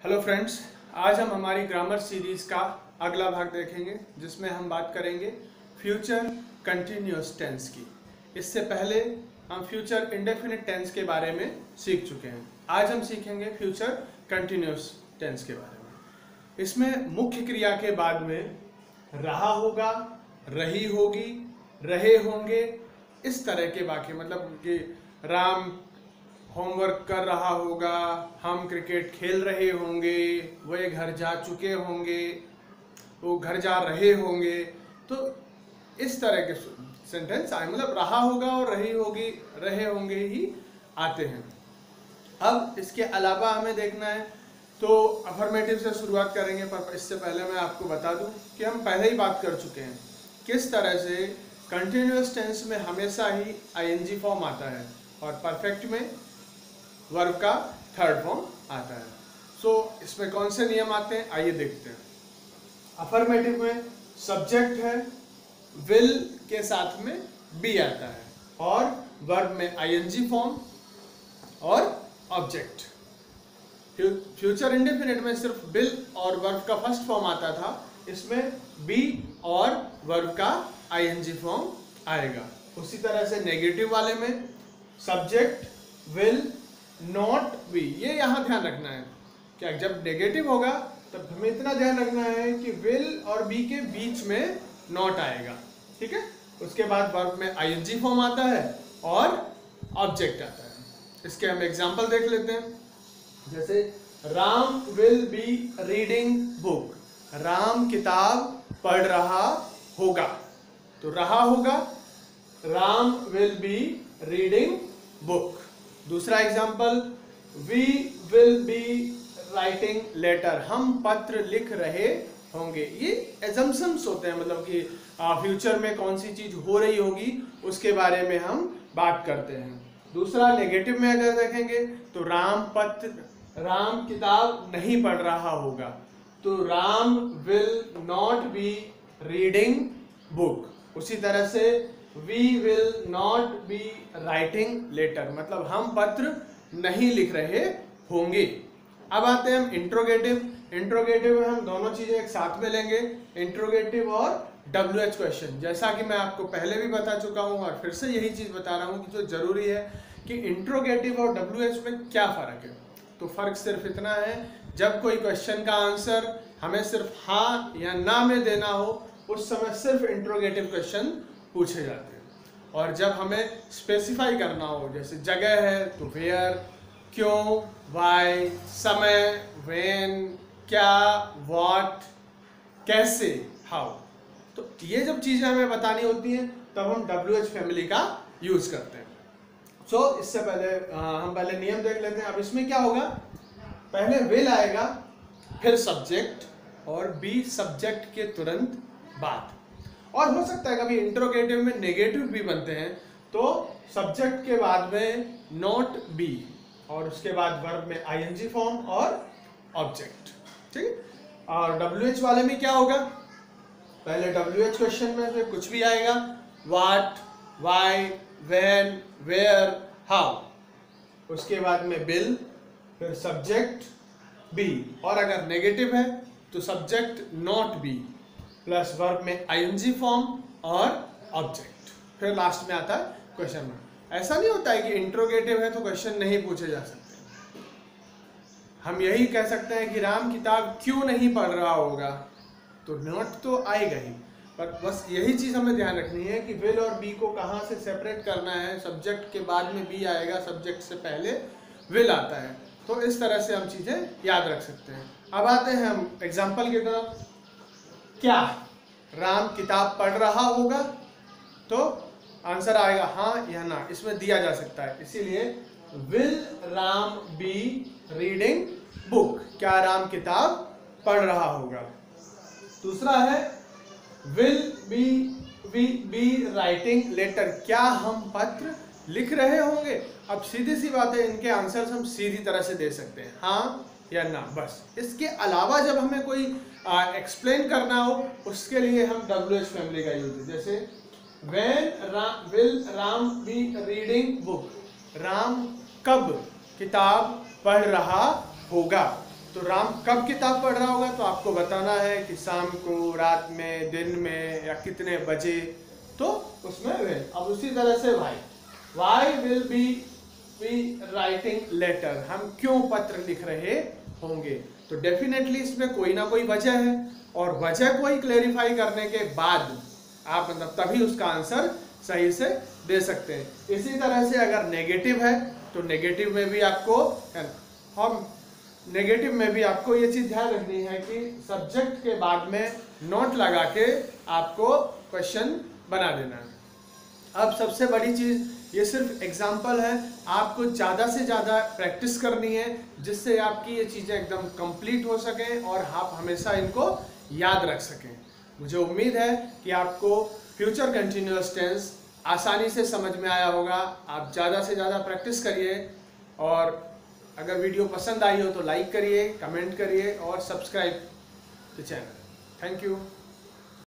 Hello friends आज हम हमारी ग्रामर सीरीज़ का अगला भाग देखेंगे, जिसमें हम बात करेंगे फ्यूचर कंटिन्यूस टेंस की। इससे पहले हम फ्यूचर इंडेफिनिट टेंस के बारे में सीख चुके हैं। आज हम सीखेंगे फ्यूचर कंटिन्यूस टेंस के बारे में। इसमें मुख्य क्रिया के बाद में रहा होगा, रही होगी, रहे होंगे, इस तरह के वाक्य मतलब कि राम होमवर्क कर रहा होगा, हम क्रिकेट खेल रहे होंगे वे घर जा चुके होंगे, वो घर जा रहे होंगे। तो इस तरह के सेंटेंस आए मतलब रहा होगा और रही होगी, रहे होंगे ही आते हैं। अब इसके अलावा हमें देखना है तो अफर्मेटिव से शुरुआत करेंगे, पर इससे पहले मैं आपको बता दूँ कि हम पहले ही बात कर चुके हैं, किस तरह से कंटिन्यूस टेंस में हमेशा ही आईएनजी फॉर्म आता है। और परफेक्ट में वर्ब का थर्ड फॉर्म आता है। सो so, इसमें कौन से नियम आते हैं? आइए देखते हैं। अफर्मेटिव में सब्जेक्ट है। विल के साथ में बी आता है। और वर्ब में आईएनजी फॉर्म और ऑब्जेक्ट फ्यूचर इंडेफिनिट में सिर्फ़ बिल और वर्ब का फ़र्स्ट फॉर्म आता था। इसमें बी और वर्ब का आईएनजी फॉर्म आएगा। उसी तरह से नेगेटिव वाले में सब्जेक्ट विल नॉट बी ये यहाँ ध्यान रखना है। क्या जब नेगेटिव होगा, तब हमें इतना ध्यान रखना है कि विल और बी के बीच में नॉट आएगा। ठीक है? उसके बाद वर्ब में आईएनजी फॉर्म आता है और ऑब्जेक्ट आता है। इसके हम एग्ज़ाम्पल देख लेते हैं। जैसे, Ram will be reading book Ram किताब पढ़ रहा होगा। तो रहा होगा, Ram will be reading book दूसरा example we will be writing letter हम पत्र लिख रहे होंगे। ये एजम्पन्स होते हैं मतलब कि फ्यूचर में कौन सी चीज़ हो रही होगी, उसके बारे में हम बात करते हैं। दूसरा नेगेटिव में अगर देखेंगे तो राम पत्र, राम किताब नहीं पढ़ रहा होगा। तो Ram will not be reading book उसी तरह से we will not be writing letter मतलब हम पत्र नहीं लिख रहे होंगे। अब आते हैं हम इंट्रोगेटिव इंट्रोगेटिव में हम दोनों चीज़ें एक साथ में लेंगे इंट्रोगेटिव और डब्ल्यू एच क्वेश्चन जैसा कि मैं आपको पहले भी बता चुका हूँ और फिर से यही चीज़ बता रहा हूँ कि जो ज़रूरी है कि इंट्रोगेटिव और डब्ल्यू एच में क्या फ़र्क है। तो फ़र्क सिर्फ़ इतना है, जब कोई क्वेश्चन का आंसर हमें सिर्फ़ हाँ या ना में देना हो, उस समय सिर्फ़ इंट्रोगेटिव क्वेश्चन पूछे जाते हैं। और जब हमें स्पेसिफाई करना हो जैसे जगह है तो वेयर क्यों वाई समय वेन क्या व्हाट कैसे हाउ तो ये जब चीज़ें हमें बतानी होती हैं तब हम डब्ल्यू एच फैमिली का यूज़ करते हैं। सो so, इससे पहले आ, हम पहले नियम देख लेते हैं। अब इसमें क्या होगा? पहले विल आएगा फिर सब्जेक्ट और बी सब्जेक्ट के तुरंत बाद। और हो सकता है कभी इंट्रोगेटिव में नेगेटिव भी बनते हैं तो सब्जेक्ट के बाद में नॉट बी और उसके बाद वर्ब में आईएनजी फॉर्म और ऑब्जेक्ट ठीक और डब्ल्यू एच वाले में क्या होगा? पहले डब्ल्यू एच क्वेश्चन में से कुछ भी आएगा what why when where how उसके बाद में बिल फिर सब्जेक्ट बी और अगर नेगेटिव है तो subject not be plus verb में आईएनजी फॉर्म और ऑब्जेक्ट फिर लास्ट में आता है क्वेश्चन मार्क ऐसा नहीं होता है कि इंट्रोगेटिव है तो क्वेश्चन नहीं पूछे जा सकते। हम यही कह सकते हैं कि राम किताब क्यों नहीं पढ़ रहा होगा? तो नॉट तो आएगा ही। पर बस यही चीज़ हमें ध्यान रखनी है कि विल और बी को कहाँ से सेपरेट करना है। सब्जेक्ट के बाद में बी आएगा सब्जेक्ट से पहले विल आता है। तो इस तरह से हम चीज़ें याद रख सकते हैं। अब आते हैं हम एग्ज़ाम्पल की तरफ़। क्या राम किताब पढ़ रहा होगा तो आंसर आएगा हाँ या ना, इसमें दिया जा सकता है। इसीलिए will Ram be reading book क्या राम किताब पढ़ रहा होगा? दूसरा है will be we be writing letter क्या हम पत्र लिख रहे होंगे? अब सीधी सी बात है, इनके आंसर्स हम सीधी तरह से दे सकते हैं। हाँ या ना, बस। इसके अलावा जब हमें कोई एक्सप्लेन करना हो, उसके लिए हम डब्ल्यू एच फैमिली का यूज़ जैसे when Ram will Ram be reading book Ram कब किताब पढ़ रहा होगा? तो राम कब किताब पढ़ रहा होगा? तो आपको बताना है कि शाम को, रात में, दिन में, या कितने बजे। तो उसमें विल अब उसी तरह से भाई we will be be writing letter हम क्यों पत्र लिख रहे होंगे। तो डेफिनेटली इसमें कोई ना कोई वजह है और वजह को ही क्लेरिफाई करने के बाद आप मतलब तभी उसका आंसर सही से दे सकते हैं। इसी तरह से अगर नेगेटिव है तो नेगेटिव में भी आपको हम नेगेटिव में भी आपको ये चीज़ ध्यान रखनी है कि सब्जेक्ट के बाद में नोट लगा के आपको क्वेश्चन बना देना है। अब सबसे बड़ी चीज़ ये सिर्फ़ एग्ज़ाम्पल है। आपको ज़्यादा से ज़्यादा प्रैक्टिस करनी है, जिससे आपकी ये चीज़ें एकदम कंप्लीट हो सकें और आप हमेशा इनको याद रख सकें। मुझे उम्मीद है कि आपको फ्यूचर कंटिन्यूस टेंस आसानी से समझ में आया होगा। आप ज़्यादा से ज़्यादा प्रैक्टिस करिए और अगर वीडियो पसंद आई हो तो लाइक करिए कमेंट करिए और subscribe the channel thank you